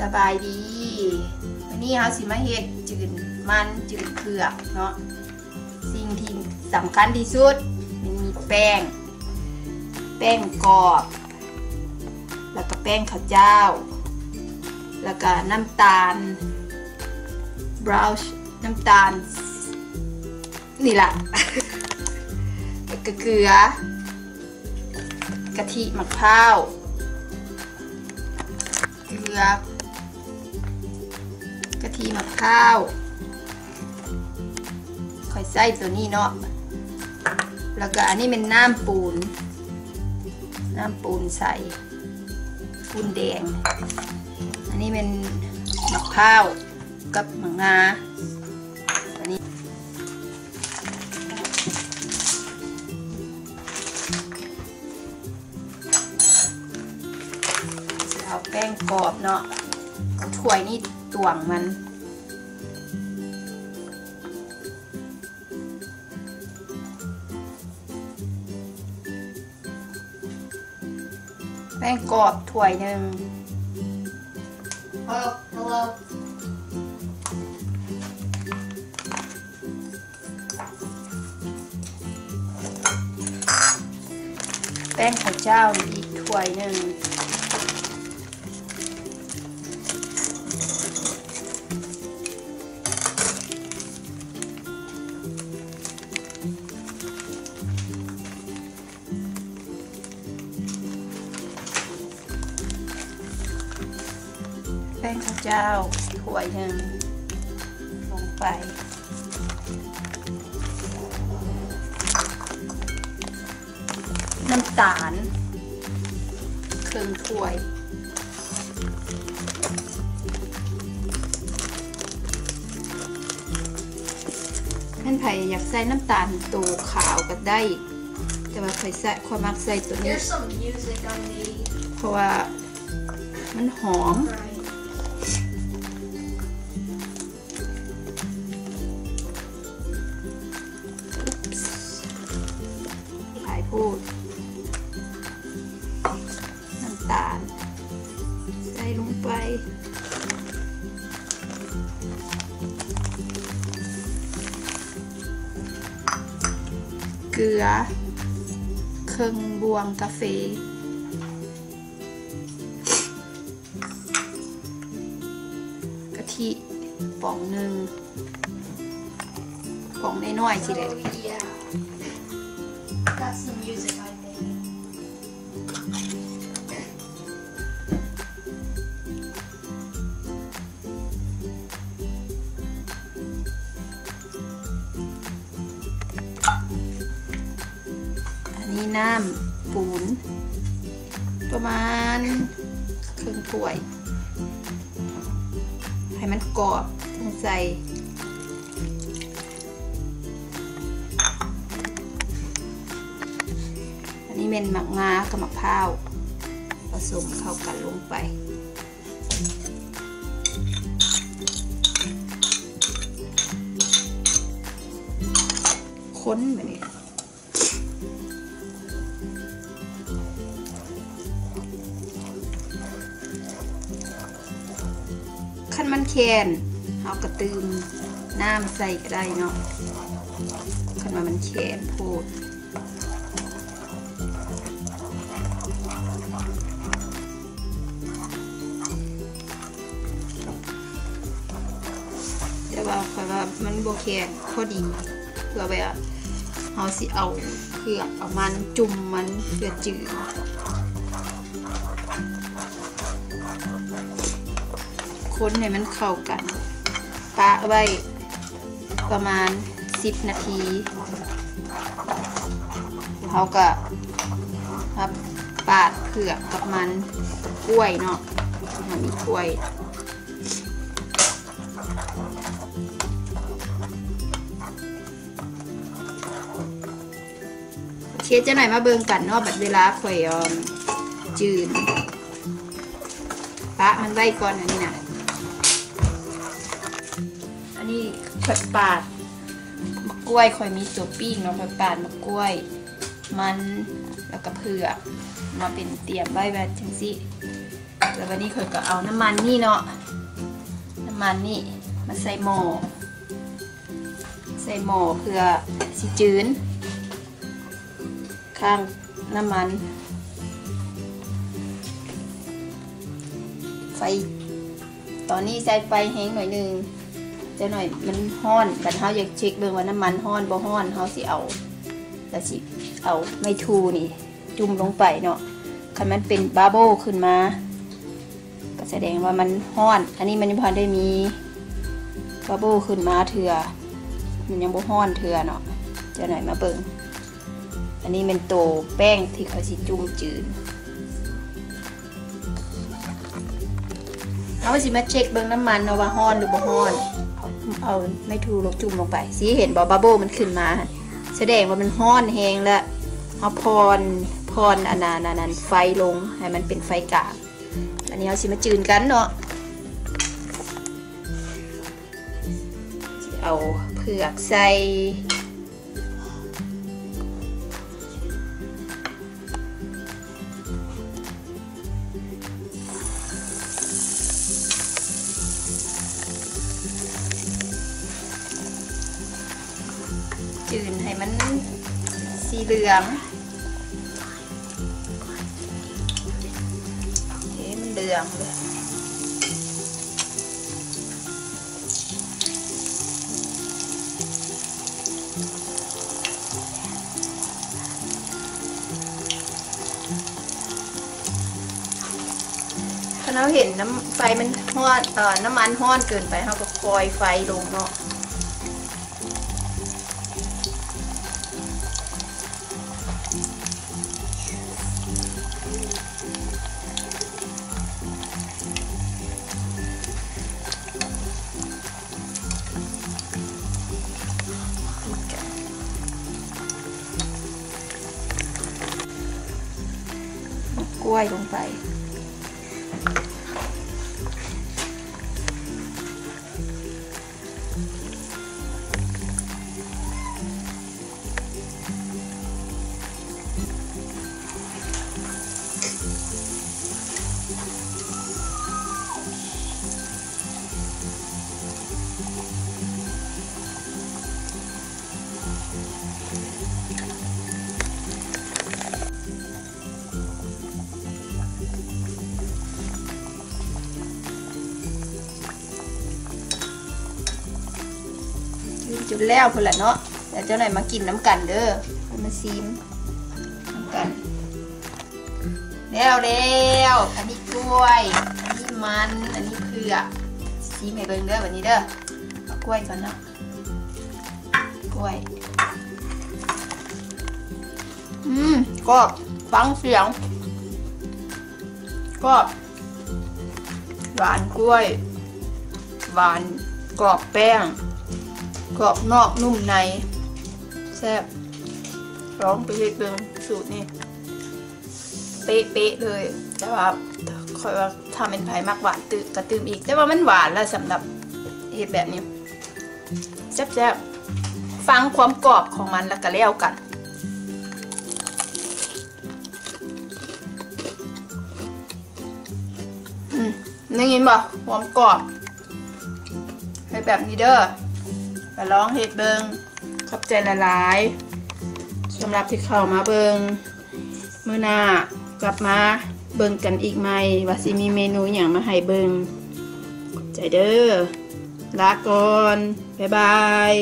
สบายดี วันนี้เราสิมาเฮ็ดจืดมันจืดเผือกเนาะสิ่งที่สำคัญที่สุด มันมีแป้ง แป้งกรอบ แล้วก็แป้งข้าวเจ้า แล้วก็น้ำตาลบราวน์น้ำตาล นี่ล่ะแล้วก็เกลือกะทิมะพร้าวเกลือ กะทิมะพร้าวค่อยใส่ตัวนี้เนาะแล้วก็อันนี้เป็นน้ำปูน น้ำปูนใส่ปูนแดง อันนี้เป็นมะพร้าวกับมะงาอันนี้เอาแป้งกรอบเนาะเอาถ้วยนี่ ตวงมัน แป้งกรอบถ้วยหนึ่ง Oh, hello. แป้งข้าวเจ้าอีกถ้วยหนึ่ง ป้งข้าวเจ้าถ้วยหนึ่งลงไป น้ำตาลครึ่งถ้วยท่านไผ่อยากใส่น้ำตาลตัวขาวก็ได้ แต่ว่าไผ่ใส่ความมักใส่ตัวนี้ There's some music on the เพราะว่ามันหอม right. เกลือ เครึ่งบวงกาแฟกะทิป่องหนึ่งป่องน้อยๆสิเลย Oh, yeah. That's the music I made. อันนี้น้ำปูน ประมาณครึ่งถ้วย ให้มันกรอบถึงใส่อันนี้เป็นหมักงากับมะพร้าวผสมเข้ากันลงไปค้นแบบนี้ ขั้นมันแคนเอากระตืมน้ำใส่ก็ได้เนาะขั้นว่ามันแคนโพดแต่ว่าคอยว่ามันโบแคนพอดีเพื่อแบบเอาสิเอาเผือกเอามันจุ่มมันเพื่อจืด ค้นให้มันเข้ากันปะไว้ประมาณ 10 นาทีเขาก็ครับปาดเผือกกับมันกล้วยเนาะมันมีกล้วยเคจะหน่อยมาเบิ่งกันเนาะบัดเวลาข่อยออมจืนปะมันไว้ก่อนอันนี้นะ ข่อยปาดมะกล้วยข่อยมีตัวปิ้งเนาะข่อยปาดมะกล้วย มันแล้วก็เผือกมาเป็นเตรียมไว้แบบจังสิแล้ววันนี้เคยก็เอาน้ำมันนี่เนาะน้ำมันนี่มาใส่หม้อใส่หม้อเพื่อสิจืนข้างน้ำมัน ไฟ ตอนนี้ใส่ไฟแห้งหน่อยหนึ่ง จะหน่อยมันห้อนบัดเฮาอยากเช็คเบิ่งว่าน้ำมันห้อนบ่ห้อนเฮาสิเอาแล้วสิเอาไม้ทูนี่ จุ่มลงไปเนาะคันมันเป็นบาโบขึ้นมา ก็แสดงว่ามันห้อน อันนี้มันยังพอได้มีบาโบขึ้นมาเถื่อมันยังบ่ห้อนเถื่อเนาะจะหน่อยมาเบิ่งอันนี้เป็นโตแป้งที่เขาสิจุ่มจืดเอาสิมาเช็คเบิ่งน้ำมันเนาะว่าห้อนหรือบ่ห้อน เอาไม่ทูลงจุ่มลงไปสิเห็นบอบาโบมันขึ้นมา แสดงว่ามันห้อนแหงแล้วเอาพรพรอนนั้นานนั้นไฟลงให้มันเป็นไฟกลางอันนี้เอาสิมาจืนกันเนาะเอาเผือกใส่ จืนให้มันสีเหลืองเอ๊ะมันเหลืองเลยถ้าเราเห็นน้ำไฟมันห้อนเอ่อน้ำมันห้อนเกินไปเราก็คอยไฟลงเนาะ กล้ว จุดแล้วพุ่นละเนาะเดี๋ยวเจ้าหน่อยมากินน้ำกันเด้อมาซีมน้ำกันแล้วแล้วอันนี้กล้วย อันนี้มัน อันนี้เผือกซีมให้เบิ่งเด้อวันนี้เด้อเอากล้วยก่อนเนาะกล้วยอืมก็ฟังเสียง ก็หวานกล้วย หวานกรอบแป้ง กรอบนอกนุ่มใน แซ่บร้องไปเรื่อยเบิงสูตรนี่เป๊ะๆเลย แต่ว่าคอยว่าทำเป็นไผ่มากหวานตืกระตืมอีก แต่ว่ามันหวานแล้วสำหรับเห็ดแบบนี้แซ่บๆฟังความกรอบของมันแล้วก็แล้วกันอืมได้ยินบ่ความกรอบให้แบบนี้เด้อ ไปร้องเฮ็ดเบิงขอบใจละลายสำหรับที่เข้ามาเบิงมื้อหน้ากลับมาเบิงกันอีกไหมว่าสิมีเมนูอย่างมาให้เบิงขอบใจเด้อลาก่อนบ๊ายบาย